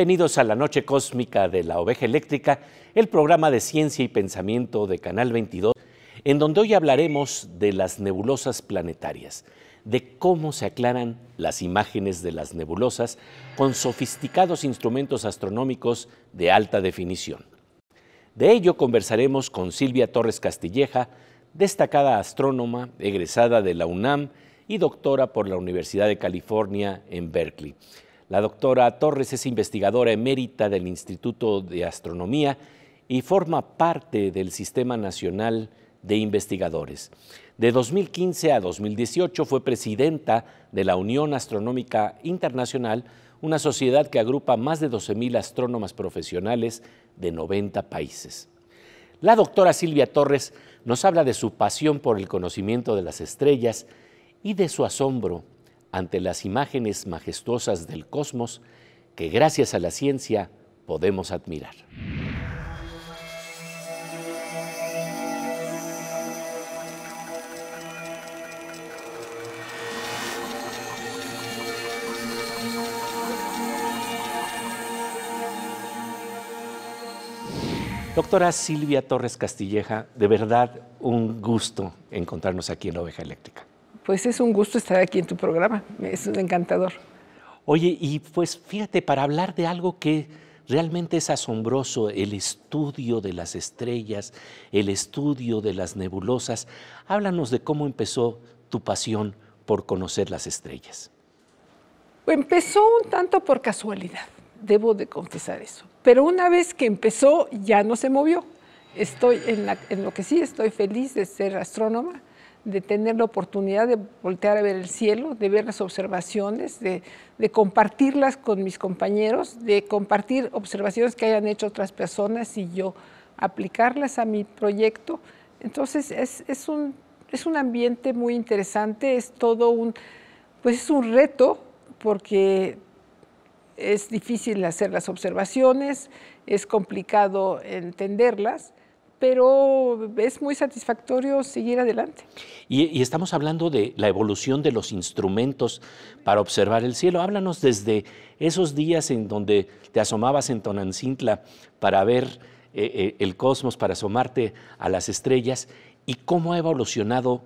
Bienvenidos a la Noche Cósmica de la Oveja Eléctrica, el programa de ciencia y pensamiento de Canal 22, en donde hoy hablaremos de las nebulosas planetarias, de cómo se aclaran las imágenes de las nebulosas con sofisticados instrumentos astronómicos de alta definición. De ello conversaremos con Silvia Torres Castilleja, destacada astrónoma, egresada de la UNAM y doctora por la Universidad de California en Berkeley. La doctora Torres es investigadora emérita del Instituto de Astronomía y forma parte del Sistema Nacional de Investigadores. De 2015 a 2018 fue presidenta de la Unión Astronómica Internacional, una sociedad que agrupa más de 12.000 astrónomas profesionales de 90 países. La doctora Silvia Torres nos habla de su pasión por el conocimiento de las estrellas y de su asombro ante las imágenes majestuosas del cosmos que gracias a la ciencia podemos admirar. Doctora Silvia Torres Castilleja, de verdad un gusto encontrarnos aquí en la Oveja Eléctrica. Pues es un gusto estar aquí en tu programa, es encantador. Oye, y pues fíjate, para hablar de algo que realmente es asombroso, el estudio de las estrellas, el estudio de las nebulosas, háblanos de cómo empezó tu pasión por conocer las estrellas. Empezó un tanto por casualidad, debo de confesar eso. Pero una vez que empezó, ya no se movió. Estoy en, en lo que sí estoy feliz de ser astrónoma de tener la oportunidad de voltear a ver el cielo, de ver las observaciones, de, compartirlas con mis compañeros, de compartir observaciones que hayan hecho otras personas y yo aplicarlas a mi proyecto. Entonces es, un, es un ambiente muy interesante, es todo un, pues es un reto porque es difícil hacer las observaciones, es complicado entenderlas, pero es muy satisfactorio seguir adelante. Y, estamos hablando de la evolución de los instrumentos para observar el cielo. Háblanos desde esos días en donde te asomabas en Tonancintla para ver eh, eh, el cosmos, para asomarte a las estrellas, y cómo ha evolucionado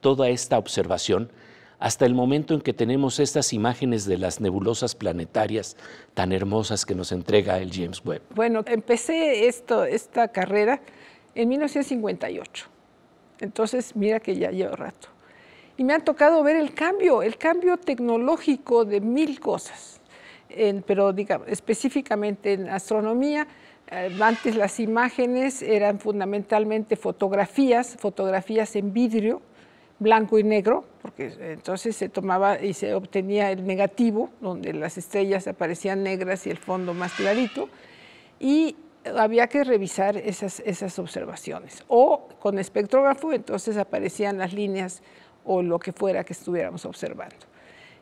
toda esta observación hasta el momento en que tenemos estas imágenes de las nebulosas planetarias tan hermosas que nos entrega el James Webb. Bueno, empecé esto, esta carrera en 1958. Entonces, mira que ya llevo rato. Y me han tocado ver el cambio, el cambio tecnológico de mil cosas, pero digamos, específicamente en astronomía. Eh, antes las imágenes eran fundamentalmente fotografías, fotografías en vidrio, blanco y negro, porque entonces se tomaba y se obtenía el negativo, donde las estrellas aparecían negras y el fondo más clarito, y había que revisar esas, esas observaciones. O con espectrógrafo, entonces aparecían las líneas o lo que fuera que estuviéramos observando.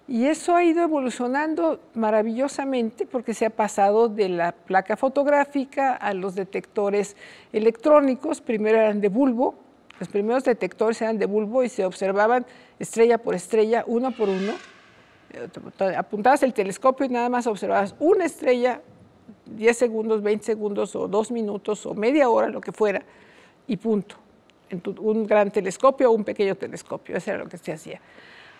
Y eso ha ido evolucionando maravillosamente porque se ha pasado de la placa fotográfica a los detectores electrónicos. Primero eran de bulbo, los primeros detectores eran de bulbo y se observaban estrella por estrella, uno por uno. Apuntabas el telescopio y nada más observabas una estrella 10 segundos, 20 segundos o 2 minutos o media hora, lo que fuera, y punto. En un gran telescopio o un pequeño telescopio, eso era lo que se hacía.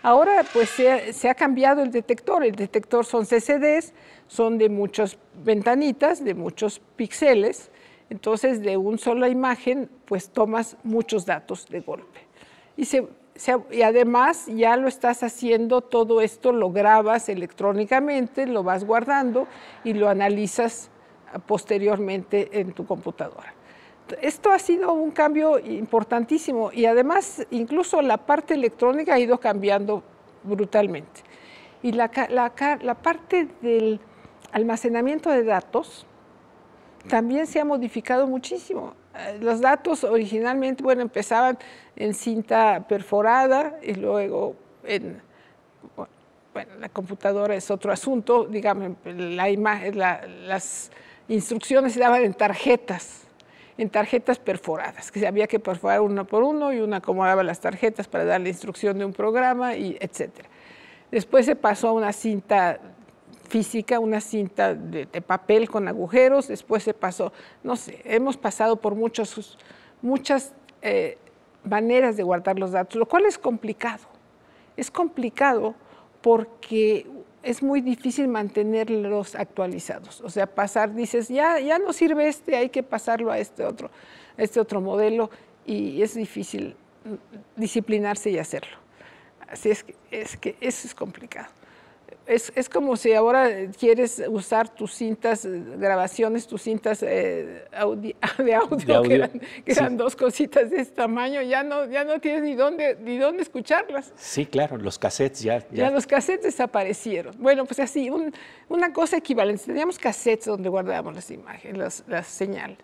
Ahora pues se ha, cambiado el detector, el detector son CCDs, son de muchas ventanitas, de muchos píxeles, entonces de una sola imagen pues tomas muchos datos de golpe. Y se, y además ya lo estás haciendo, todo esto lo grabas electrónicamente, lo vas guardando y lo analizas posteriormente en tu computadora. Esto ha sido un cambio importantísimo y además incluso la parte electrónica ha ido cambiando brutalmente. Y la, la parte del almacenamiento de datos también se ha modificado muchísimo. Eh, los datos originalmente, bueno, empezaban en cinta perforada y luego en, bueno, la computadora es otro asunto, digamos, la imagen, las instrucciones se daban en tarjetas, en tarjetas perforadas, que había que perforar uno por uno y uno acomodaba las tarjetas para dar la instrucción de un programa y etcétera. Después se pasó a una cinta física, una cinta de, papel con agujeros, después se pasó, no sé, hemos pasado por muchos, muchas eh, maneras de guardar los datos, lo cual es complicado. Es complicado porque es muy difícil mantenerlos actualizados. O sea, pasar, dices, ya, ya no sirve este, hay que pasarlo a este otro, este otro modelo y es difícil disciplinarse y hacerlo. Así es que, es que eso es complicado. Es, es, como si ahora quieres usar tus cintas, eh, grabaciones, tus cintas eh, de audio, que, eran, dos cositas de este tamaño, ya no, ya no tienes ni dónde, ni dónde escucharlas. Sí, claro, los cassettes ya, ya. los cassettes desaparecieron. Bueno, pues así, una cosa equivalente. Teníamos cassettes donde guardábamos las imágenes, las, las señales.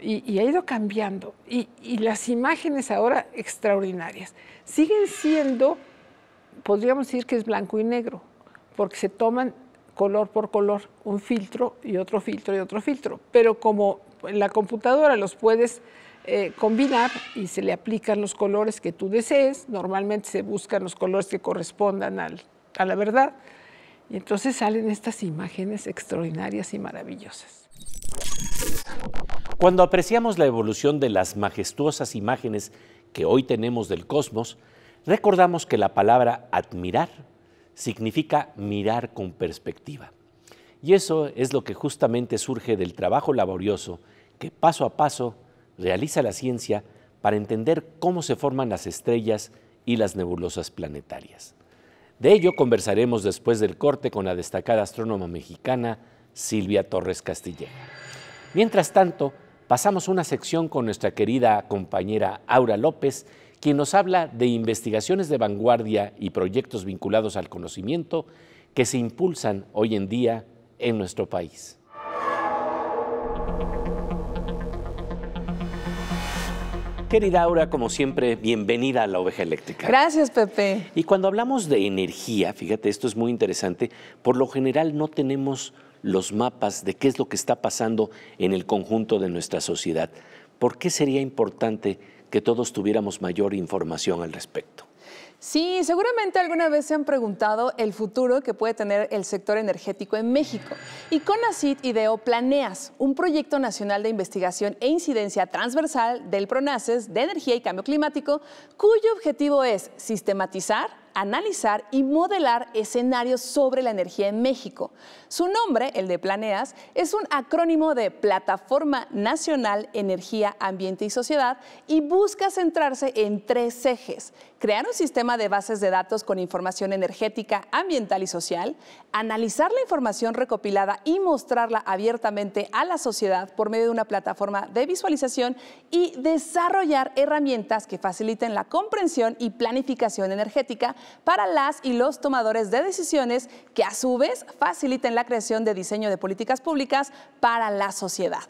Y, ha ido cambiando. Y, y las imágenes ahora extraordinarias. Siguen siendo, podríamos decir que es blanco y negro porque se toman color por color, un filtro y otro filtro y otro filtro. Pero como en la computadora los puedes eh, combinar y se le aplican los colores que tú desees, normalmente se buscan los colores que correspondan a la verdad, y entonces salen estas imágenes extraordinarias y maravillosas. Cuando apreciamos la evolución de las majestuosas imágenes que hoy tenemos del cosmos, recordamos que la palabra admirar significa mirar con perspectiva. Y eso es lo que justamente surge del trabajo laborioso que paso a paso realiza la ciencia para entender cómo se forman las estrellas y las nebulosas planetarias. De ello conversaremos después del corte con la destacada astrónoma mexicana Silvia Torres Castilleja. Mientras tanto, pasamos una sección con nuestra querida compañera Aura López, quien nos habla de investigaciones de vanguardia y proyectos vinculados al conocimiento que se impulsan hoy en día en nuestro país. Querida Aura, como siempre, bienvenida a la oveja eléctrica. Gracias, Pepe. Y cuando hablamos de energía, fíjate, esto es muy interesante, por lo general no tenemos los mapas de qué es lo que está pasando en el conjunto de nuestra sociedad. ¿Por qué sería importante que todos tuviéramos mayor información al respecto. Sí, seguramente alguna vez se han preguntado el futuro que puede tener el sector energético en México. Y CONACIT ideó Planeas, un proyecto nacional de investigación e incidencia transversal del PRONACES de energía y cambio climático, cuyo objetivo es sistematizar, analizar y modelar escenarios sobre la energía en México. Su nombre, el de Planeas, es un acrónimo de Plataforma Nacional Energía, Ambiente y Sociedad y busca centrarse en tres ejes. Crear un sistema de bases de datos con información energética, ambiental y social, analizar la información recopilada y mostrarla abiertamente a la sociedad por medio de una plataforma de visualización y desarrollar herramientas que faciliten la comprensión y planificación energética para las y los tomadores de decisiones que a su vez faciliten la creación de diseño de políticas públicas para la sociedad.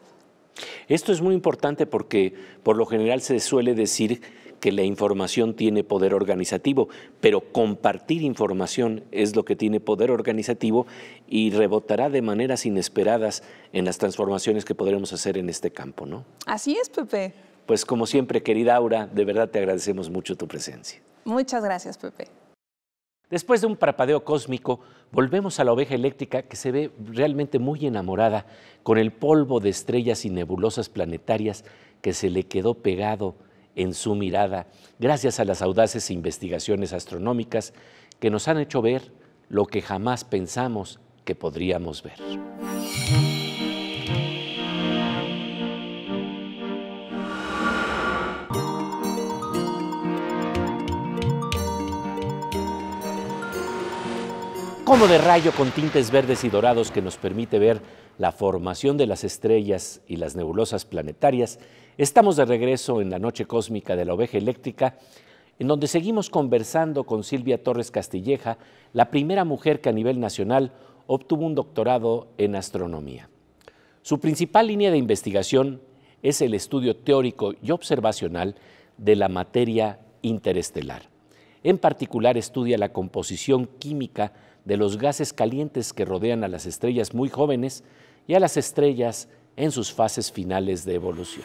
Esto es muy importante porque por lo general se suele decir que la información tiene poder organizativo, pero compartir información es lo que tiene poder organizativo y rebotará de maneras inesperadas en las transformaciones que podremos hacer en este campo, ¿no? Así es, Pepe. Pues como siempre, querida Aura, de verdad te agradecemos mucho tu presencia. Muchas gracias, Pepe. Después de un parpadeo cósmico, volvemos a la oveja eléctrica que se ve realmente muy enamorada con el polvo de estrellas y nebulosas planetarias que se le quedó pegado en su mirada gracias a las audaces investigaciones astronómicas que nos han hecho ver lo que jamás pensamos que podríamos ver. Como de rayo con tintes verdes y dorados que nos permite ver la formación de las estrellas y las nebulosas planetarias, estamos de regreso en la noche cósmica de la oveja eléctrica, en donde seguimos conversando con Silvia Torres Castilleja, la primera mujer que a nivel nacional obtuvo un doctorado en astronomía. Su principal línea de investigación es el estudio teórico y observacional de la materia interestelar. En particular estudia la composición química de los gases calientes que rodean a las estrellas muy jóvenes y a las estrellas en sus fases finales de evolución.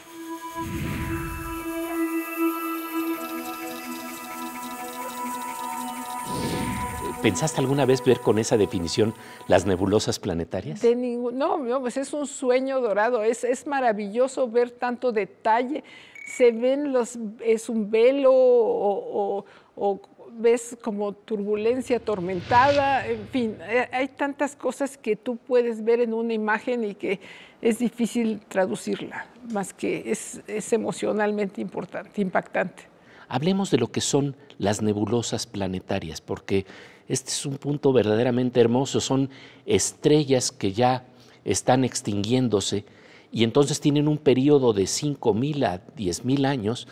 ¿Pensaste alguna vez ver con esa definición las nebulosas planetarias? De no, no, pues es un sueño dorado, es, es maravilloso ver tanto detalle. Se ven los, es un velo o ves como turbulencia atormentada, en fin, eh, hay tantas cosas que tú puedes ver en una imagen y que es difícil traducirla, más que es, es emocionalmente importante, impactante. Hablemos de lo que son las nebulosas planetarias, porque este es un punto verdaderamente hermoso, son estrellas que ya están extinguiéndose y entonces tienen un periodo de 5.000 a 10.000 años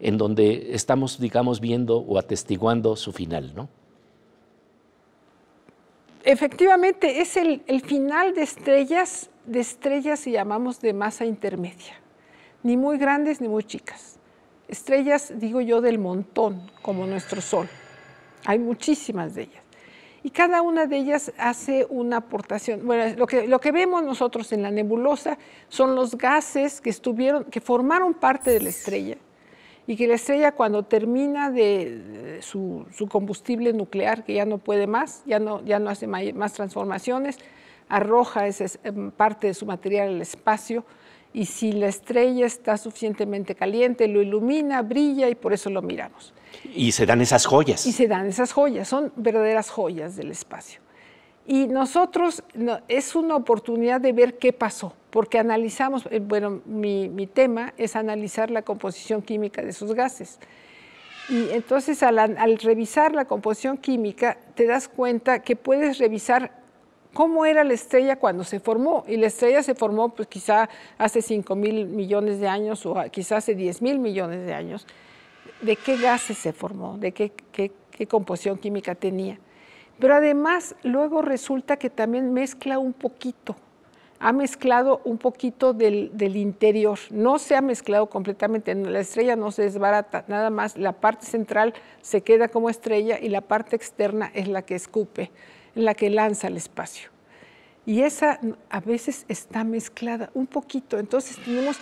en donde estamos, digamos, viendo o atestiguando su final, ¿no? Efectivamente, es el, final de estrellas, de estrellas y llamamos de masa intermedia, ni muy grandes ni muy chicas. Estrellas, digo yo, del montón, como nuestro Sol. Hay muchísimas de ellas. Y cada una de ellas hace una aportación. Bueno, lo que, lo que vemos nosotros en la nebulosa son los gases que, estuvieron, que formaron parte de la estrella y que la estrella cuando termina de, su, combustible nuclear, que ya no puede más, ya no, ya no hace más transformaciones, arroja esa em, parte de su material al espacio y si la estrella está suficientemente caliente, lo ilumina, brilla y por eso lo miramos. Y se dan esas joyas. Y se dan esas joyas, son verdaderas joyas del espacio. Y nosotros, es una oportunidad de ver qué pasó, porque analizamos, eh, bueno, mi, tema es analizar la composición química de esos gases. Y entonces al, revisar la composición química, te das cuenta que puedes revisar cómo era la estrella cuando se formó. Y la estrella se formó pues quizá hace 5 mil millones de años o quizá hace 10 mil millones de años. ¿De qué gases se formó? ¿De qué, qué, qué composición química tenía? Pero además luego resulta que también mezcla un poquito, ha mezclado un poquito del, interior, no se ha mezclado completamente, la estrella no se desbarata, nada más la parte central se queda como estrella y la parte externa es la que escupe, la que lanza al espacio. Y esa a veces está mezclada un poquito, entonces tenemos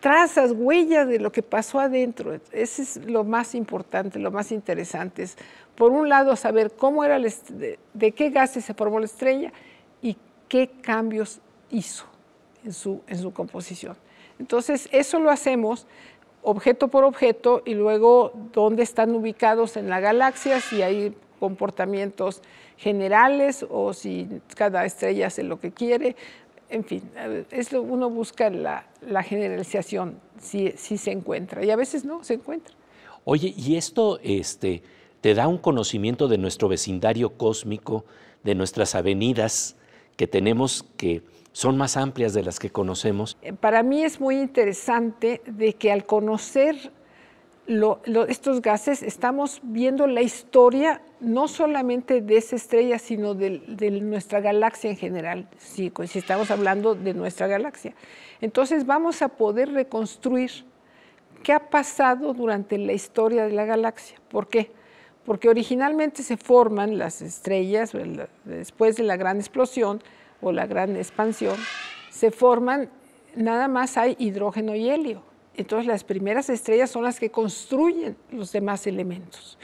trazas, huellas de lo que pasó adentro. Ese es lo más importante, lo más interesante. Es, por un lado, saber cómo era, de, de, qué gases se formó la estrella y qué cambios hizo en su, en su composición. Entonces, eso lo hacemos objeto por objeto y luego dónde están ubicados en la galaxia, si hay comportamientos generales o si cada estrella hace lo que quiere en fin, es uno busca la, generalización si, se encuentra y a veces no se encuentra. Oye, ¿y esto este, te da un conocimiento de nuestro vecindario cósmico, de nuestras avenidas que tenemos que son más amplias de las que conocemos? Eh, para mí es muy interesante de que al conocer estos gases estamos viendo la historia no solamente de esa estrella, sino de, nuestra galaxia en general, si, si, estamos hablando de nuestra galaxia. Entonces vamos a poder reconstruir qué ha pasado durante la historia de la galaxia. ¿Por qué? Porque originalmente se forman las estrellas, después de la gran explosión o la gran expansión, se forman, nada más hay hidrógeno y helio entonces las primeras estrellas son las que construyen los demás elementos.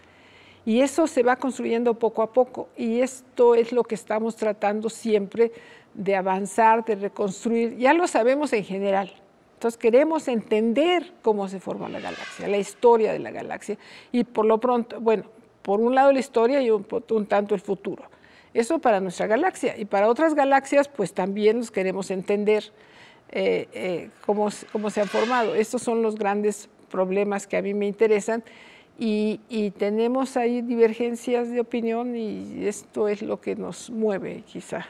Y eso se va construyendo poco a poco. Y esto es lo que estamos tratando siempre de avanzar, de reconstruir. Ya lo sabemos en general. Entonces queremos entender cómo se formó la galaxia, la historia de la galaxia. Y por lo pronto, bueno, por un lado la historia y un, un tanto el futuro. Eso para nuestra galaxia. Y para otras galaxias, pues también los queremos entender eh, eh, cómo, se han formado. Estos son los grandes problemas que a mí me interesan y, tenemos ahí divergencias de opinión y esto es lo que nos mueve quizá.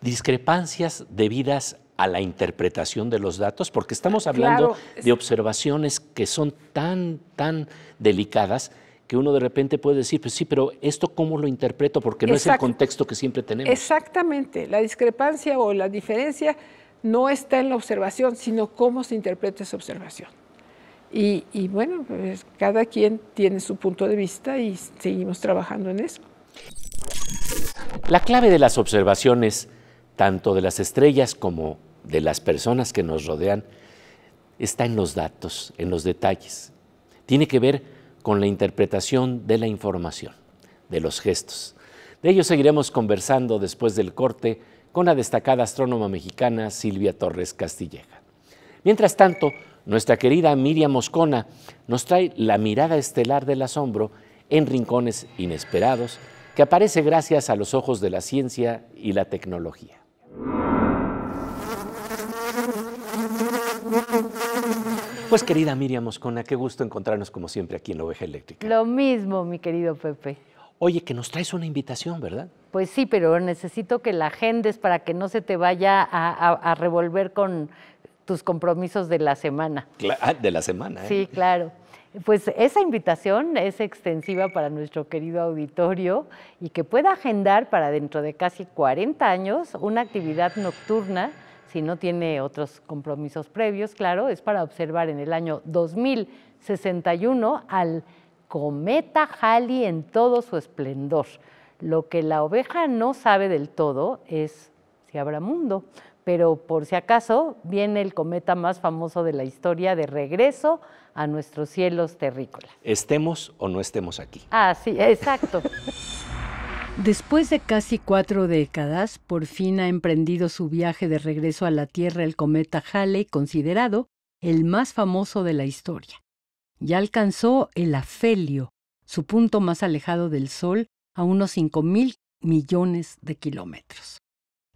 Discrepancias debidas a la interpretación de los datos, porque estamos hablando de observaciones que son tan, tan delicadas que uno de repente puede decir, pues sí, pero esto cómo lo interpreto, porque no es el contexto que siempre tenemos. Exactamente, la discrepancia o la diferencia no está en la observación, sino cómo se interpreta esa observación. Y, bueno, pues cada quien tiene su punto de vista y seguimos trabajando en eso. La clave de las observaciones, tanto de las estrellas como de las personas que nos rodean, está en los datos, en los detalles. Tiene que ver con la interpretación de la información, de los gestos. De ello seguiremos conversando después del corte con la destacada astrónoma mexicana Silvia Torres Castilleja. Mientras tanto, nuestra querida Miriam Moscona nos trae la mirada estelar del asombro en rincones inesperados que aparece gracias a los ojos de la ciencia y la tecnología. Pues querida Miriam Moscona, qué gusto encontrarnos como siempre aquí en la Oveja Eléctrica. Lo mismo, mi querido Pepe. Oye, que nos traes una invitación, ¿verdad? Pues sí, pero necesito que la agendes para que no se te vaya a, revolver con tus compromisos de la semana. Ah, de la semana, ¿eh? Sí, claro. Pues esa invitación es extensiva para nuestro querido auditorio y que pueda agendar para dentro de casi 40 años una actividad nocturna si no tiene otros compromisos previos, claro, es para observar en el año 2061 al cometa Halley en todo su esplendor. Lo que la oveja no sabe del todo es si habrá mundo, pero por si acaso viene el cometa más famoso de la historia de regreso a nuestros cielos terrícolas. Estemos o no estemos aquí. Ah, sí, exacto. Después de casi cuatro décadas, por fin ha emprendido su viaje de regreso a la Tierra el cometa Halley, considerado el más famoso de la historia. Ya alcanzó el afelio, su punto más alejado del Sol, a unos 5 mil millones de kilómetros.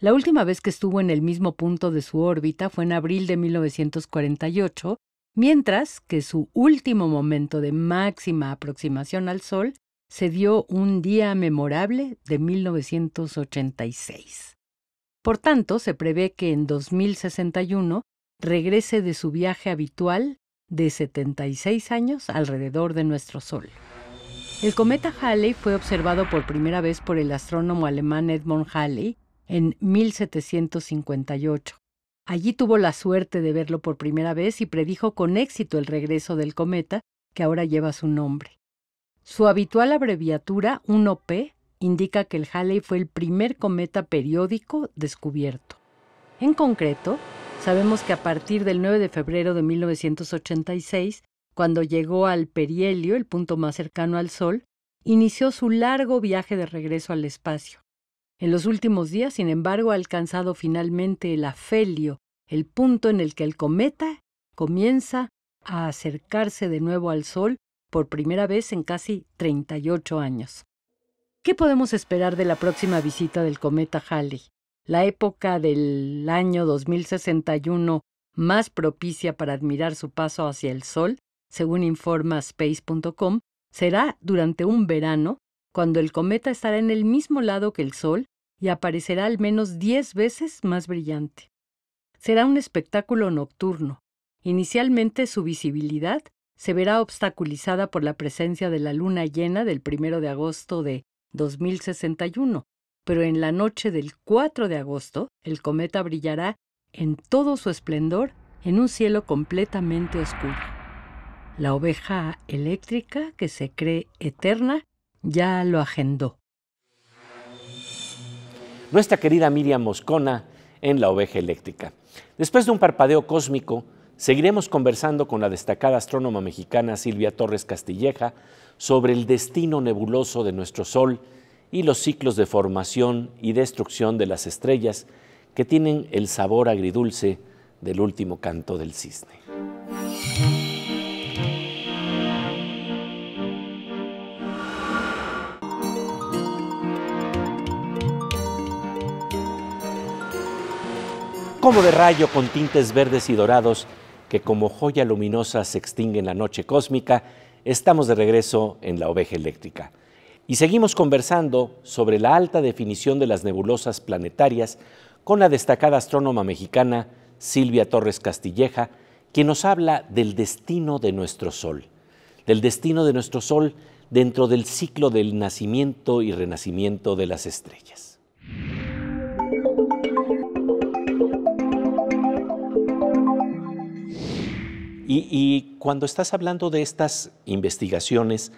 La última vez que estuvo en el mismo punto de su órbita fue en abril de 1948, mientras que su último momento de máxima aproximación al Sol se dio un día memorable de 1986. Por tanto, se prevé que en 2061 regrese de su viaje habitual de 76 años alrededor de nuestro Sol. El cometa Halley fue observado por primera vez por el astrónomo alemán Edmund Halley en 1758. Allí tuvo la suerte de verlo por primera vez y predijo con éxito el regreso del cometa que ahora lleva su nombre. Su habitual abreviatura 1P indica que el Halley fue el primer cometa periódico descubierto. En concreto, sabemos que a partir del 9 de febrero de 1986, cuando llegó al perihelio, el punto más cercano al Sol, inició su largo viaje de regreso al espacio. En los últimos días, sin embargo, ha alcanzado finalmente el afelio, el punto en el que el cometa comienza a acercarse de nuevo al Sol por primera vez en casi 38 años. ¿Qué podemos esperar de la próxima visita del cometa Halley? La época del año 2061 más propicia para admirar su paso hacia el Sol, según informa space.com, será durante un verano, cuando el cometa estará en el mismo lado que el Sol y aparecerá al menos 10 veces más brillante. Será un espectáculo nocturno. Inicialmente su visibilidad se verá obstaculizada por la presencia de la luna llena del primero de agosto de 2061, pero en la noche del 4 de agosto el cometa brillará en todo su esplendor en un cielo completamente oscuro. La oveja eléctrica, que se cree eterna, ya lo agendó. Nuestra querida Miriam Moscona en La oveja eléctrica. Después de un parpadeo cósmico, Seguiremos conversando con la destacada astrónoma mexicana Silvia Torres Castilleja sobre el destino nebuloso de nuestro Sol y los ciclos de formación y destrucción de las estrellas que tienen el sabor agridulce del último canto del cisne. Como de rayo con tintes verdes y dorados, que como joya luminosa se extingue en la noche cósmica, estamos de regreso en la oveja eléctrica. Y seguimos conversando sobre la alta definición de las nebulosas planetarias con la destacada astrónoma mexicana Silvia Torres Castilleja, quien nos habla del destino de nuestro Sol, del destino de nuestro Sol dentro del ciclo del nacimiento y renacimiento de las estrellas. Y, cuando estás hablando de estas investigaciones,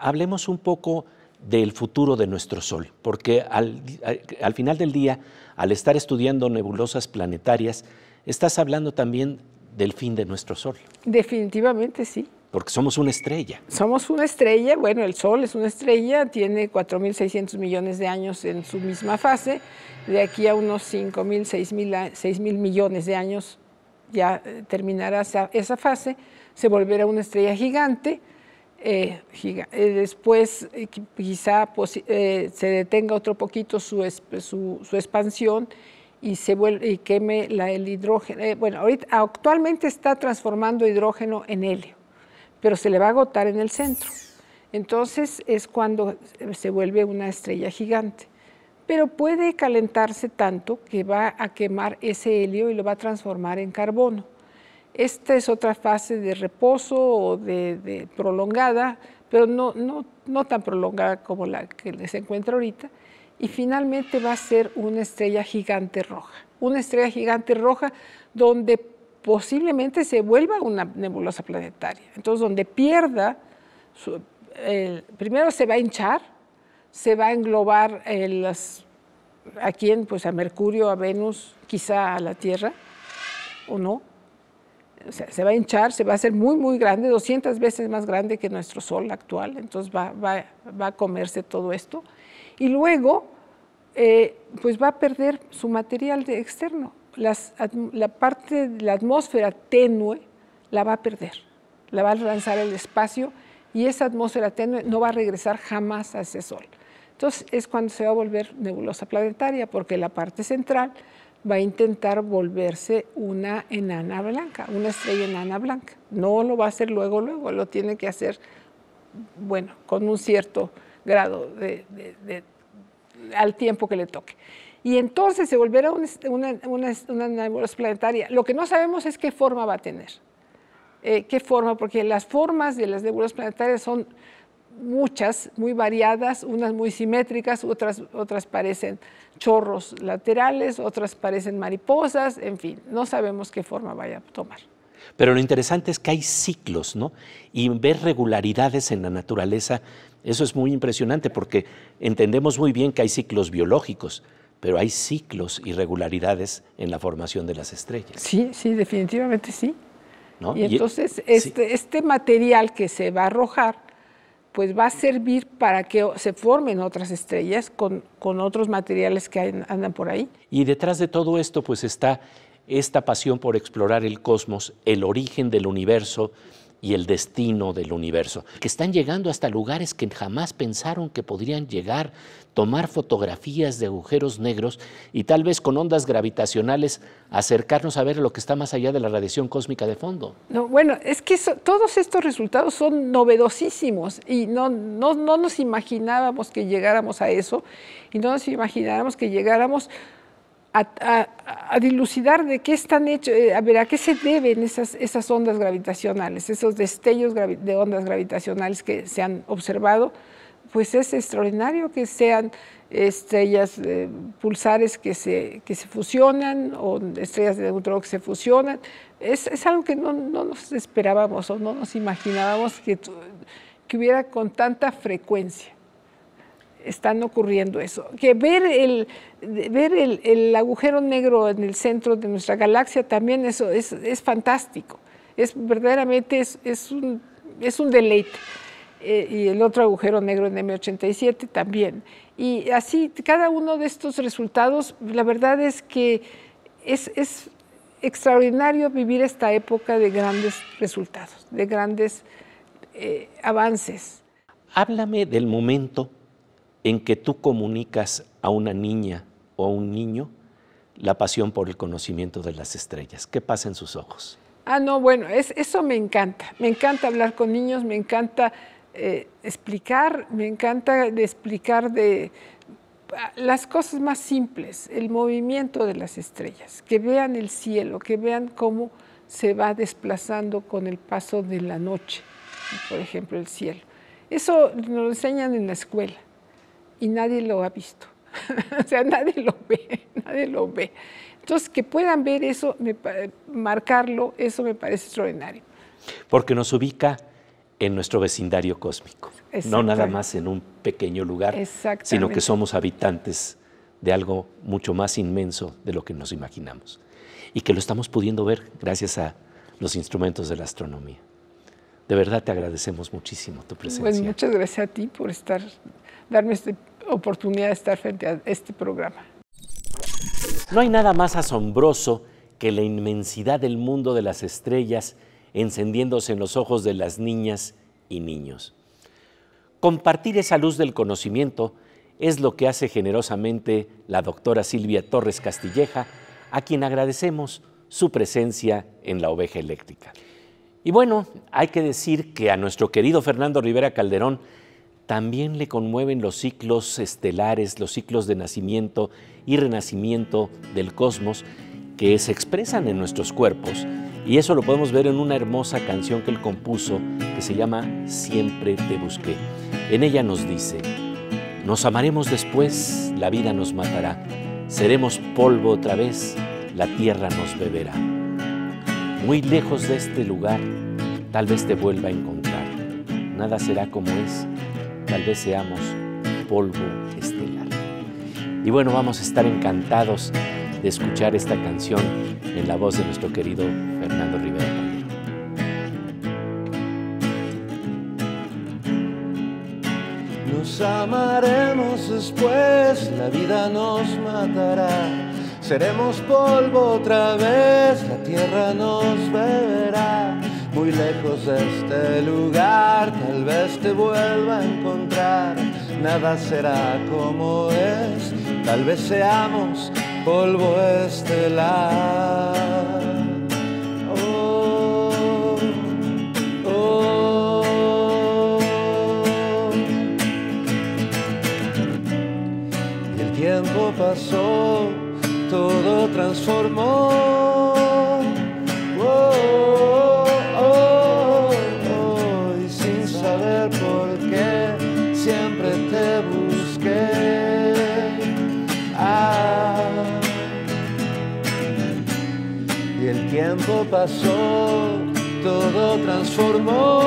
hablemos un poco del futuro de nuestro Sol, porque al, al, final del día, al estar estudiando nebulosas planetarias, estás hablando también del fin de nuestro Sol. Definitivamente sí. porque somos una estrella. Somos una estrella, bueno, el Sol es una estrella, tiene 4.600 millones de años en su misma fase, de aquí a unos 5.000, 6.000 millones de años ya eh, terminará esa, fase, se volverá una estrella gigante, eh, eh, después quizá se detenga otro poquito su, su, expansión y se vuelve, y queme la, el hidrógeno. bueno, ahorita, actualmente está transformando hidrógeno en helio pero se le va a agotar en el centro. Entonces es cuando se vuelve una estrella gigante. Pero puede calentarse tanto que va a quemar ese helio y lo va a transformar en carbono. Esta es otra fase de reposo o de, prolongada, pero no, no, no tan prolongada como la que se encuentra ahorita. Y finalmente va a ser una estrella gigante roja. Una estrella gigante roja donde posiblemente se vuelva una nebulosa planetaria. Entonces, donde pierda, primero se va a hinchar, se va a englobar las, a quién, pues a Mercurio, a Venus, quizá a la Tierra, o no. Se va a hinchar, se va a hacer muy, muy grande, 200 veces más grande que nuestro Sol actual, entonces va, va, va a comerse todo esto. Y luego, eh, pues va a perder su material externo la parte de la atmósfera tenue la va a perder, la va a lanzar al espacio y esa atmósfera tenue no va a regresar jamás a ese Sol. Entonces es cuando se va a volver nebulosa planetaria, porque la parte central va a intentar volverse una enana blanca, una estrella enana blanca. No lo va a hacer luego, luego, lo tiene que hacer, bueno, con un cierto grado de, al tiempo que le toque y entonces se volverá una, una, nebulosa planetaria. Lo que no sabemos es qué forma va a tener. Eh, qué forma, porque las formas de las nebulosas planetarias son muchas, muy variadas, unas muy simétricas, otras, otras parecen chorros laterales, otras parecen mariposas, en fin, no sabemos qué forma vaya a tomar. Pero lo interesante es que hay ciclos, ¿no? Y ver regularidades en la naturaleza, eso es muy impresionante porque entendemos muy bien que hay ciclos biológicos, pero hay ciclos y regularidades en la formación de las estrellas. Sí, sí, definitivamente sí. Y entonces este, este, material que se va a arrojar, pues va a servir para que se formen otras estrellas con, con otros materiales que andan por ahí. Y detrás de todo esto, pues está esta pasión por explorar el cosmos, el origen del universo, y el destino del universo, que están llegando hasta lugares que jamás pensaron que podrían llegar, tomar fotografías de agujeros negros y tal vez con ondas gravitacionales acercarnos a ver lo que está más allá de la radiación cósmica de fondo. No, bueno, es que todos estos resultados son novedosísimos y no, no, no nos imaginábamos que llegáramos a eso y no nos imaginábamos que llegáramos a, dilucidar de qué están hechos, eh, a ver, a qué se deben esas, esas ondas gravitacionales, esos destellos de ondas gravitacionales que se han observado, pues es extraordinario que sean estrellas eh, pulsares que se, que se fusionan o estrellas de neutrones que se fusionan. Es, es algo que no, no, nos esperábamos o no nos imaginábamos que, que hubiera con tanta frecuencia están ocurriendo eso. Que ver el, ver el, agujero negro en el centro de nuestra galaxia también eso es, es fantástico. Es verdaderamente es, es, un, es un deleite. Eh, y el otro agujero negro en M87 también. Y así, cada uno de estos resultados, la verdad es que es, es extraordinario vivir esta época de grandes resultados, de grandes eh, avances. Háblame del momento en que tú comunicas a una niña o a un niño la pasión por el conocimiento de las estrellas? ¿Qué pasa en sus ojos? Ah, no, bueno, es, eso me encanta. Me encanta hablar con niños, me encanta eh, explicar, me encanta explicar de las cosas más simples, el movimiento de las estrellas, que vean el cielo, que vean cómo se va desplazando con el paso de la noche, por ejemplo, el cielo. Eso nos lo enseñan en la escuela y nadie lo ha visto. o sea, nadie lo ve, nadie lo ve. Entonces, que puedan ver eso, marcarlo, eso me parece extraordinario. Porque nos ubica en nuestro vecindario cósmico, no nada más en un pequeño lugar, sino que somos habitantes de algo mucho más inmenso de lo que nos imaginamos y que lo estamos pudiendo ver gracias a los instrumentos de la astronomía. De verdad te agradecemos muchísimo tu presencia. Pues muchas gracias a ti por estar, darme esta oportunidad de estar frente a este programa. No hay nada más asombroso que la inmensidad del mundo de las estrellas encendiéndose en los ojos de las niñas y niños. Compartir esa luz del conocimiento es lo que hace generosamente la doctora Silvia Torres Castilleja, a quien agradecemos su presencia en la oveja eléctrica. Y bueno, hay que decir que a nuestro querido Fernando Rivera Calderón también le conmueven los ciclos estelares, los ciclos de nacimiento y renacimiento del cosmos que se expresan en nuestros cuerpos. Y eso lo podemos ver en una hermosa canción que él compuso que se llama Siempre te busqué. En ella nos dice, nos amaremos después, la vida nos matará, seremos polvo otra vez, la tierra nos beberá. Muy lejos de este lugar, tal vez te vuelva a encontrar. Nada será como es, tal vez seamos polvo estelar. Y bueno, vamos a estar encantados de escuchar esta canción en la voz de nuestro querido Fernando Rivera Calderón. Nos amaremos después, la vida nos matará. Seremos polvo otra vez, la tierra nos beberá. Muy lejos de este lugar, tal vez te vuelva a encontrar. Nada será como es, tal vez seamos polvo estelar. Oh, oh. El tiempo pasó, todo transformó. pasó, todo transformó.